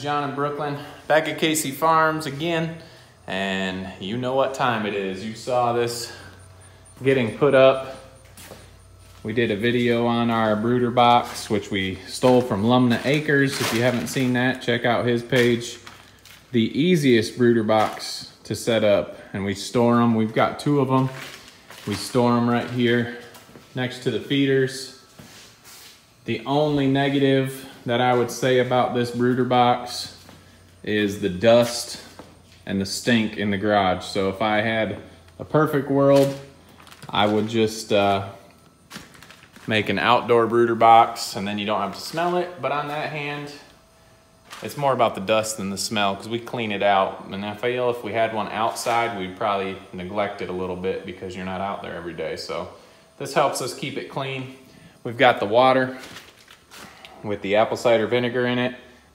John in Brooklyn, back at KC Farms again, and you know what time it is. You saw this getting put up. We did a video on our brooder box, which we stole from Lumnah Acres. If you haven't seen that, check out his page. The easiest brooder box to set up, and we store them. We've got two of them. We store them right here next to the feeders. The only negative that I would say about this brooder box is the dust and the stink in the garage. So if I had a perfect world, I would just uh, make an outdoor brooder box and then you don't have to smell it. But on that hand, it's more about the dust than the smell because we clean it out. And I feel if we had one outside, we'd probably neglect it a little bit because you're not out there every day. So this helps us keep it clean. We've got the water with the apple cider vinegar in it.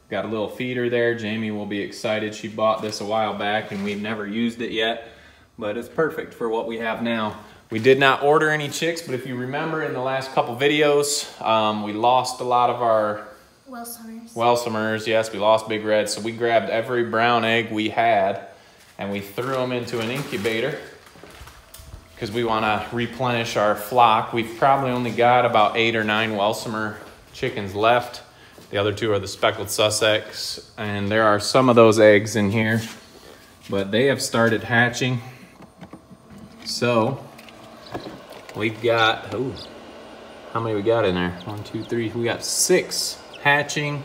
Got a little feeder there. Jamie will be excited. She bought this a while back and we've never used it yet, but it's perfect for what we have now. We did not order any chicks, but if you remember in the last couple videos, um, we lost a lot of our Welsummers. Welsummers. Yes, we lost Big Red. So we grabbed every brown egg we had and we threw them into an incubator because we want to replenish our flock. We've probably only got about eight or nine Welsummer chickens left. The other two are the speckled Sussex, and there are some of those eggs in here, but they have started hatching. So we've got, oh, how many we got in there? One, two, three. We got six hatching,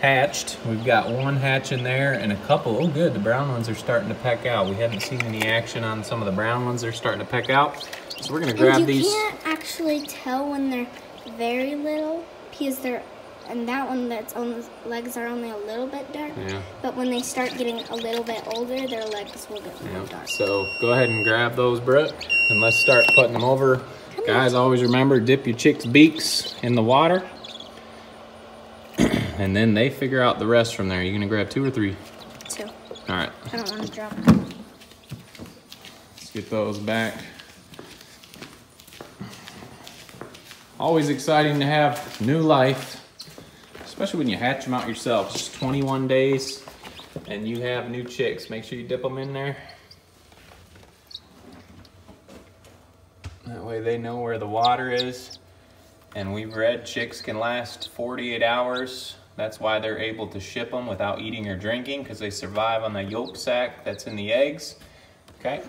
hatched. We've got one hatch in there and a couple. Oh, good. The brown ones are starting to peck out. We haven't seen any action on some of the brown ones. They're starting to peck out. So we're gonna grab and you these. can't actually tell when they're very little because they're and that one that's on the legs are only a little bit dark. Yeah. But when they start getting a little bit older, their legs will get more Yeah. dark. So go ahead and grab those, Brooke, and let's start putting them over. Guys, always remember, dip your chicks' beaks in the water. and then they figure out the rest from there. You gonna grab two or three? Two. All right, I don't want to drop them. let's get those back. Always exciting to have new life, especially when you hatch them out yourself. Just 21 days and you have new chicks. Make sure you dip them in there. That way they know where the water is. And we've read chicks can last 48 hours. That's why they're able to ship them without eating or drinking because they survive on the yolk sac that's in the eggs. Okay,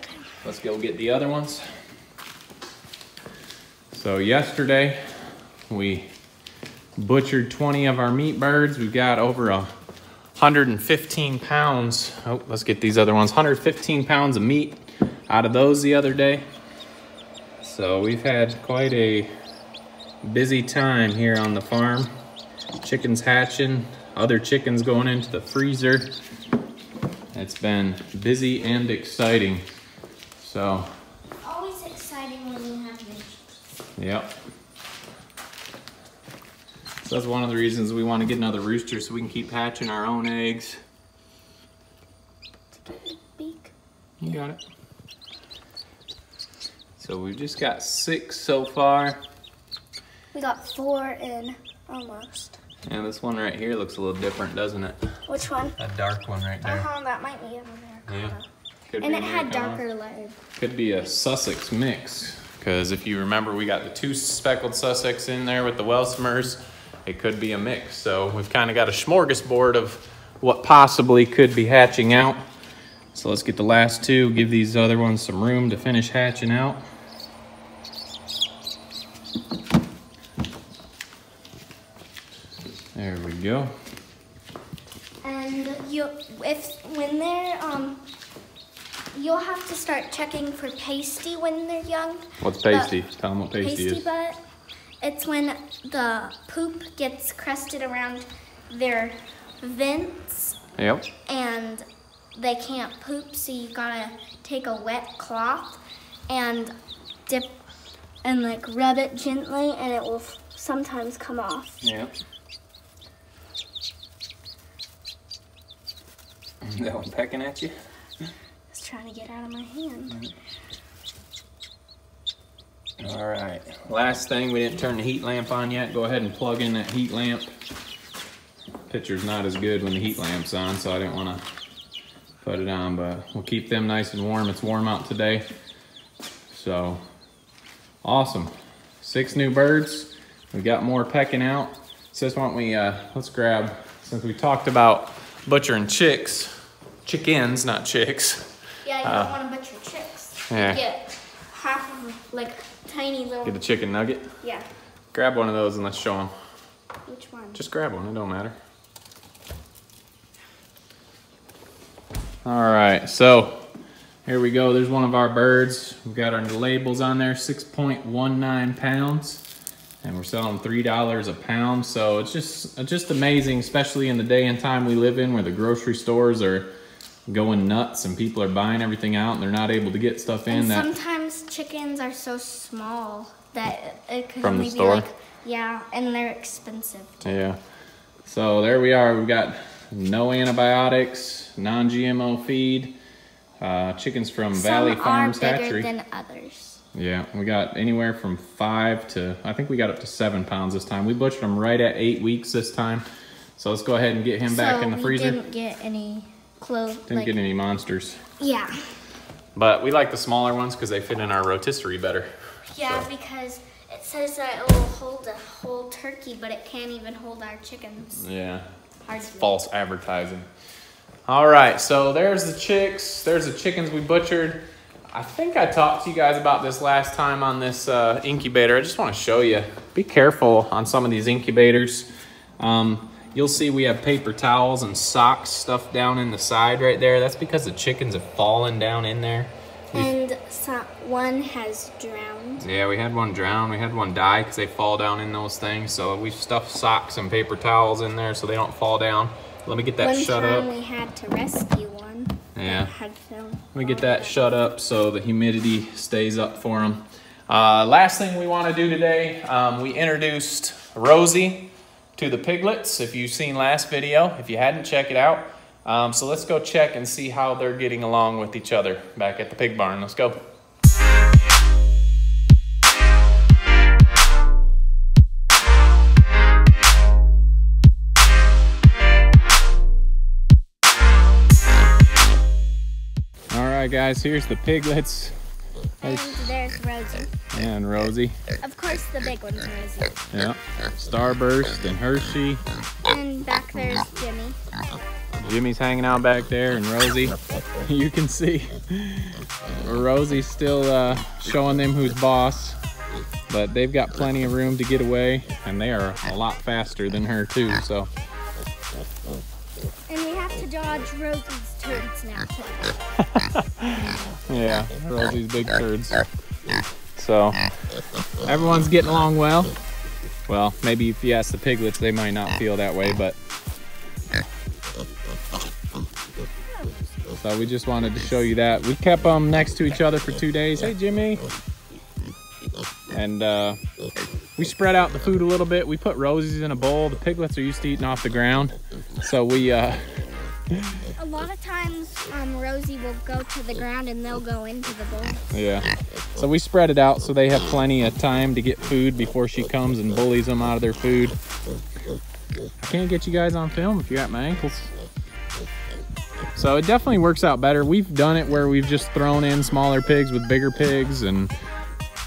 let's go get the other ones. So yesterday we butchered 20 of our meat birds. We've got over a 115 pounds. Oh, let's get these other ones. 115 pounds of meat out of those the other day. So we've had quite a busy time here on the farm. Chickens hatching, other chickens going into the freezer. It's been busy and exciting. So, Always exciting when you have new yep. So that's one of the reasons we want to get another rooster so we can keep hatching our own eggs. beak. You got it. So we've just got six so far. We got four in almost. And this one right here looks a little different, doesn't it? Which one? A dark one right there. Uh there. huh. That might be an Americana. Could And be it had darker legs. Could be a Sussex mix. Because if you remember, we got the two speckled Sussex in there with the Welsummers. It could be a mix. So we've kind of got a smorgasbord of what possibly could be hatching out. So let's get the last two, give these other ones some room to finish hatching out. There we go. And you, if when they're um, you'll have to start checking for pasty when they're young. What's But- pasty? Tell them what pasty, pasty is. butt. It's when the poop gets crusted around their vents Yep. and they can't poop, so you gotta take a wet cloth and dip and like rub it gently, and it will f- sometimes come off. Yep. That one pecking at you? Trying to get out of my hand. All right. Last thing, we didn't turn the heat lamp on yet. Go ahead and plug in that heat lamp. picture's not as good when the heat lamp's on, so I didn't want to put it on, but we'll keep them nice and warm. It's warm out today. So, awesome. Six new birds. We got more pecking out. Says, why don't we, uh, let's grab, since we talked about butchering chicks, chickens, not chicks. Yeah, you Uh, don't want to butcher chicks. yeah. Get half of like tiny little. Get a chicken nugget. yeah. Grab one of those and let's show them. Which one? Just grab one, it don't matter. All right, so here we go. There's one of our birds. We've got our labels on there, 6.19 pounds. And we're selling $3 a pound. So it's just, it's just amazing, especially in the day and time we live in where the grocery stores are going nuts and people are buying everything out and they're not able to get stuff in And that sometimes chickens are so small that it could From the store? be like yeah, and they're expensive. Too. Yeah. So there we are. We've got no antibiotics, non-GMO feed, uh, chickens from Valley Farms Hatchery. than others. yeah, we got anywhere from five to I think we got up to seven pounds this time. We butchered them right at eight weeks this time. So let's go ahead and get him back in the we freezer. didn't get any clothes. Didn't like, get any monsters, Yeah, but we like the smaller ones because they fit in our rotisserie better. yeah, because it says that it will hold a whole turkey, but it can't even hold our chickens. Yeah. Hardly. false advertising. All right, so there's the chicks. There's the chickens we butchered. I think I talked to you guys about this last time on this uh, incubator. I just want to show you. Be careful on some of these incubators. Um, you'll see we have paper towels and socks stuffed down in the side right there. That's because the chickens have fallen down in there. And so, one has drowned. Yeah, we had one drown. We had one die because they fall down in those things. So we stuffed socks and paper towels in there so they don't fall down. Let me get that one shut time up. we had to rescue one. Yeah. That had fell. Let me get that shut up so the humidity stays up for them. Uh, last thing we want to do today, um, we introduced Rosie to the piglets. If you've seen last video, if you hadn't, check it out. Um, so let's go check and see how they're getting along with each other back at the pig barn. Let's go. All right, guys, here's the piglets And there's Rosie. and Rosie. Of course, the big one's Rosie. Yeah, Starburst and Hershey. And back there's Jimmy. Jimmy's hanging out back there, and Rosie. You can see Rosie's still uh, showing them who's boss, but they've got plenty of room to get away, and they are a lot faster than her too. So And we have to dodge Rosie's turns now. yeah, Rosie's big turds. So everyone's getting along well. Well, maybe if you ask the piglets, they might not feel that way, but. So we just wanted to show you that. We kept them next to each other for two days. Hey, Jimmy. And uh, we spread out the food a little bit. We put roses in a bowl. The piglets are used to eating off the ground. So we, uh, um, Rosie will go to the ground and they'll go into the bowl. yeah. So we spread it out so they have plenty of time to get food before she comes and bullies them out of their food. I can't get you guys on film if you're at my ankles. So it definitely works out better. We've done it where we've just thrown in smaller pigs with bigger pigs and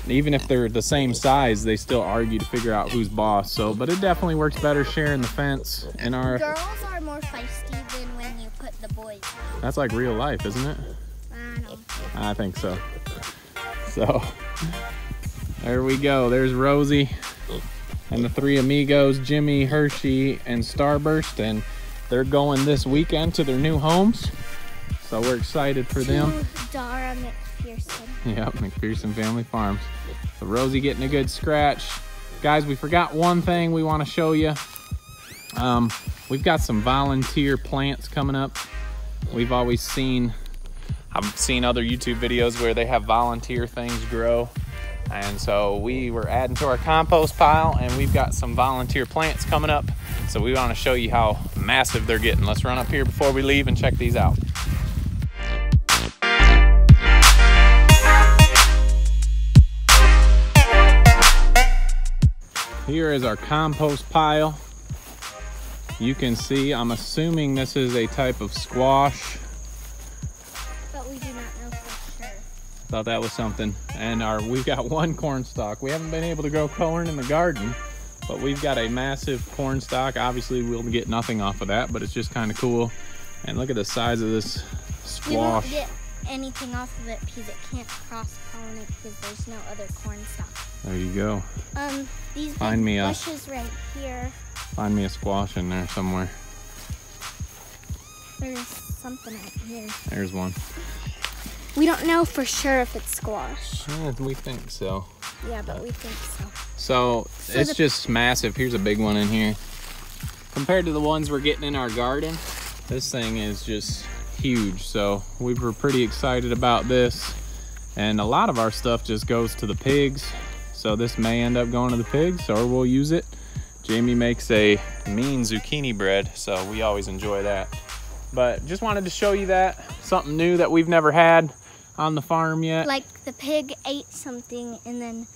even if they're the same size, they still argue to figure out who's boss. So, but it definitely works better sharing the fence And our, Girls are more feisty than when you put the boys. that's like real life, isn't it? I. I think so. So there we go. There's Rosie and the three amigos, Jimmy, Hershey, and Starburst, and they're going this weekend to their new homes. So we're excited for them. Dara McPherson. Yep, McPherson Family Farms. So Rosie getting a good scratch. Guys, we forgot one thing we want to show you. Um, we've got some volunteer plants coming up. We've always seen, I've seen other YouTube videos where they have volunteer things grow. And so we were adding to our compost pile and we've got some volunteer plants coming up. So we want to show you how massive they're getting. Let's run up here before we leave and check these out. Here is our compost pile. you can see, I'm assuming this is a type of squash. But we do not know for sure. Thought that was something. And our we've got one corn stalk. We haven't been able to grow corn in the garden, but we've got a massive corn stalk. Obviously, we'll get nothing off of that, but it's just kind of cool. And look at the size of this squash. We won't get anything off of it because it can't cross pollinate because there's no other corn stalk. There you go. Um, these Find me a- bushes right here. Find me a squash in there somewhere. There's something out here. There's one. We don't know for sure if it's squash. Yeah, we think so. Yeah, but we think so. So, So it's just massive. Here's a big one in here. Compared to the ones we're getting in our garden, this thing is just huge. So we were pretty excited about this. And a lot of our stuff just goes to the pigs. So this may end up going to the pigs or we'll use it. Jamie makes a mean zucchini bread, so we always enjoy that. But just wanted to show you that. Something new that we've never had on the farm yet. Like the pig ate something and then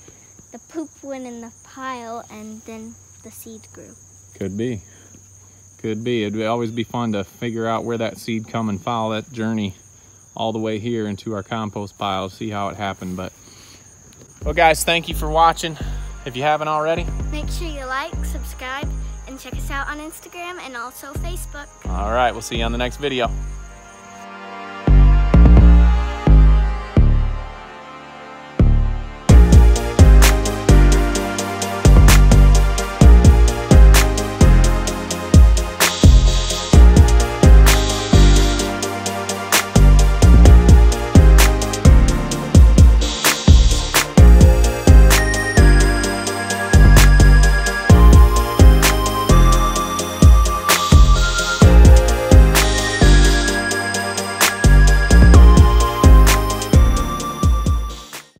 the poop went in the pile and then the seed grew. Could be. Could be. It'd always be fun to figure out where that seed come and follow that journey all the way here into our compost pile, see how it happened. But well guys, thank you for watching. If you haven't already. Make sure you like, subscribe, and check us out on Instagram and also Facebook. All right, we'll see you on the next video.